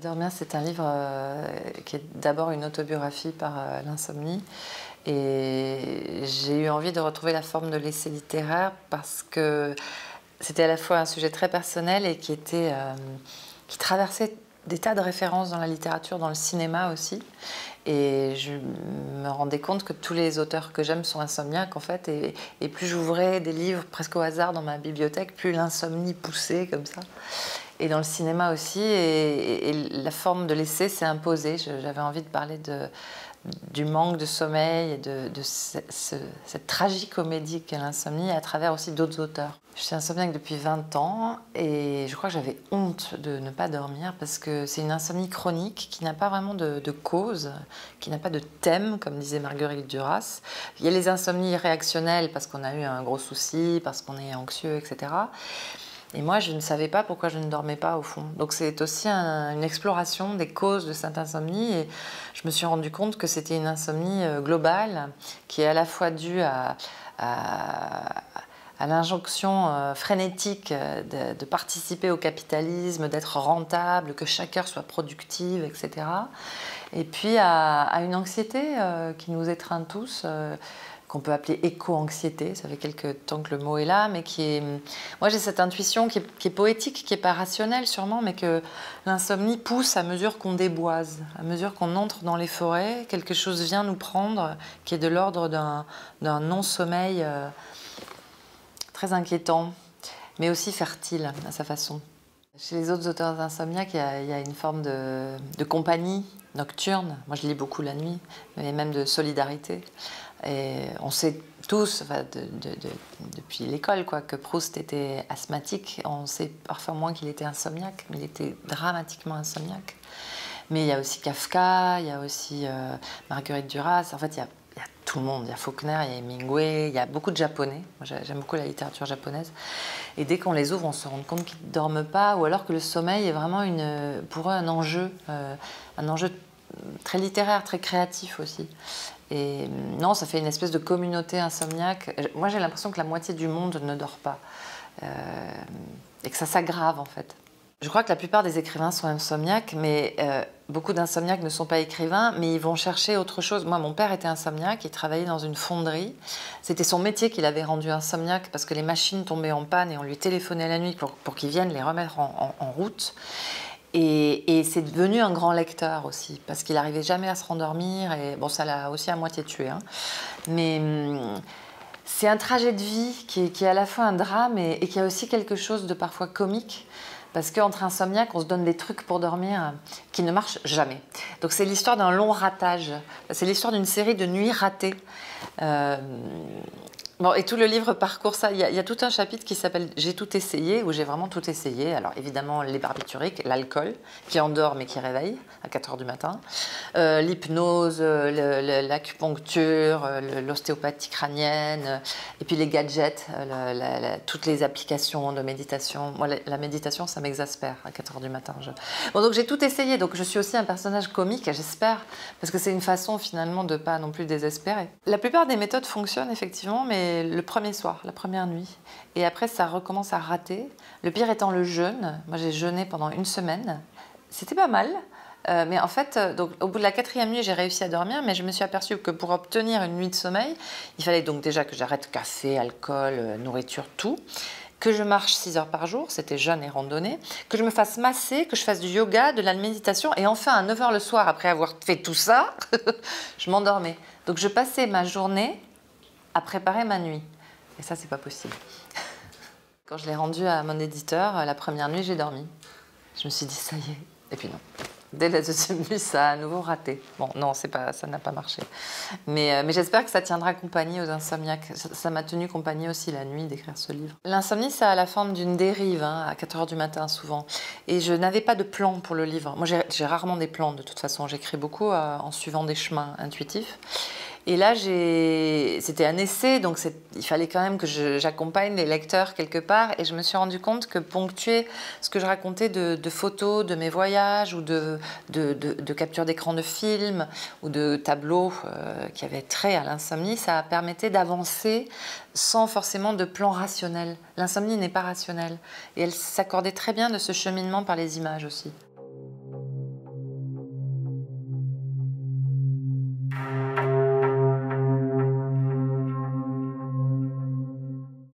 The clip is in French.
Dormir, c'est un livre euh, qui est d'abord une autobiographie par euh, l'insomnie. Et j'ai eu envie de retrouver la forme de l'essai littéraire parce que c'était à la fois un sujet très personnel et qui, était, euh, qui traversait des tas de références dans la littérature, dans le cinéma aussi. Et je me rendais compte que tous les auteurs que j'aime sont insomniaques en fait. Et plus j'ouvrais des livres presque au hasard dans ma bibliothèque, plus l'insomnie poussait comme ça et dans le cinéma aussi. Et, la forme de l'essai s'est imposée. J'avais envie de parler de, du manque de sommeil et de, cette tragique comédie qu'est l'insomnie à travers aussi d'autres auteurs. Je suis insomniaque depuis 20 ans et je crois que j'avais honte de ne pas dormir parce que c'est une insomnie chronique qui n'a pas vraiment de, de cause, qui n'a pas de thème, comme disait Marguerite Duras. Il y a les insomnies réactionnelles parce qu'on a eu un gros souci, parce qu'on est anxieux, etc. Et moi, je ne savais pas pourquoi je ne dormais pas au fond. Donc c'est aussi une exploration des causes de cette insomnie. Et je me suis rendu compte que c'était une insomnie euh, globale qui est à la fois due à, à, l'injonction euh, frénétique euh, de, participer au capitalisme, d'être rentable, que chaque heure soit productive, etc. Et puis à, une anxiété qui nous étreint tous qu'on peut appeler éco-anxiété. Ça fait quelques temps que le mot est là, mais qui est. Moi, j'ai cette intuition qui est, poétique, qui n'est pas rationnelle sûrement, mais que l'insomnie pousse à mesure qu'on déboise, à mesure qu'on entre dans les forêts, quelque chose vient nous prendre qui est de l'ordre d'un non-sommeil euh, très inquiétant, mais aussi fertile à sa façon. Chez les autres auteurs insomniaques, il y, a, une forme de, compagnie nocturne. Moi, je lis beaucoup la nuit, mais même de solidarité. Et on sait tous, depuis l'école, quoi, que Proust était asthmatique. On sait parfois moins qu'il était insomniaque, mais il était dramatiquement insomniaque. Mais il y a aussi Kafka, il y a aussi euh, Marguerite Duras. En fait, il y, a, Il y a Faulkner, il y a Hemingway, il y a beaucoup de Japonais. J'aime beaucoup la littérature japonaise. Et dès qu'on les ouvre, on se rend compte qu'ils ne dorment pas, ou alors que le sommeil est vraiment une, pour eux un enjeu, euh, un enjeu très littéraire, très créatif aussi. Et non, ça fait une espèce de communauté insomniaque. Moi, j'ai l'impression que la moitié du monde ne dort pas. Euh, et que ça s'aggrave, en fait. Je crois que la plupart des écrivains sont insomniaques, mais euh, beaucoup d'insomniaques ne sont pas écrivains, mais ils vont chercher autre chose. Moi, mon père était insomniaque, il travaillait dans une fonderie. C'était son métier qui l'avait rendu insomniaque parce que les machines tombaient en panne et on lui téléphonait la nuit pour, qu'il vienne les remettre en, en route. Et, c'est devenu un grand lecteur aussi, parce qu'il n'arrivait jamais à se rendormir. Et bon, ça l'a aussi à moitié tué. Hein. Mais hum, c'est un trajet de vie qui est, à la fois un drame et, qui a aussi quelque chose de parfois comique. Parce qu'entre insomniaques, on se donne des trucs pour dormir qui ne marchent jamais. Donc c'est l'histoire d'un long ratage. C'est l'histoire d'une série de nuits ratées. Euh, Bon, et tout le livre parcourt ça. Il y, a, tout un chapitre qui s'appelle J'ai tout essayé, où j'ai vraiment tout essayé. Alors évidemment, les barbituriques, l'alcool, qui endort mais qui réveille à 4 h du matin, euh, l'hypnose, l'acupuncture, l'ostéopathie crânienne, et puis les gadgets, toutes les applications de méditation. Moi, la, méditation, ça m'exaspère à 4 h du matin. Bon, donc j'ai tout essayé. Donc je suis aussi un personnage comique, j'espère, parce que c'est une façon finalement de pas non plus désespérer. La plupart des méthodes fonctionnent effectivement, mais le premier soir, la première nuit. Et après, ça recommence à rater. Le pire étant le jeûne. Moi, j'ai jeûné pendant une semaine. C'était pas mal. Euh, mais en fait, euh, donc, au bout de la quatrième nuit, j'ai réussi à dormir, mais je me suis aperçue que pour obtenir une nuit de sommeil, il fallait donc déjà que j'arrête café, alcool, euh, nourriture, tout que je marche 6 heures par jour, c'était jeûne et randonnée, que je me fasse masser, que je fasse du yoga, de la méditation, et enfin à 9 heures le soir, après avoir fait tout ça, je m'endormais. Donc je passais ma journée à préparer ma nuit. Et ça, c'est pas possible. Quand je l'ai rendu à mon éditeur, la première nuit, j'ai dormi. Je me suis dit, ça y est. Et puis non. Dès la deuxième nuit, ça a à nouveau raté. Bon, non, c'est pas, ça n'a pas marché. Mais, euh, mais j'espère que ça tiendra compagnie aux insomniaques. Ça m'a tenu compagnie aussi la nuit d'écrire ce livre. L'insomnie, ça a la forme d'une dérive, hein, à 4 heures du matin souvent. Et je n'avais pas de plan pour le livre. Moi, j'ai rarement des plans de toute façon. J'écris beaucoup euh, en suivant des chemins intuitifs. Et là, c'était un essai, donc il fallait quand même que j'accompagne les lecteurs quelque part. Et je me suis rendu compte que ponctuer ce que je racontais de, photos de mes voyages ou de, captures d'écran de films ou de tableaux euh, qui avaient trait à l'insomnie, ça permettait d'avancer sans forcément de plan rationnel. L'insomnie n'est pas rationnelle. Et elle s'accordait très bien de ce cheminement par les images aussi.